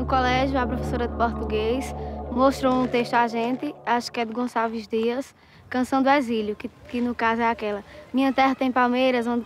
No colégio, a professora de português mostrou um texto a gente, acho que é do Gonçalves Dias, Canção do Exílio, que, que no caso é aquela. Minha terra tem palmeiras, onde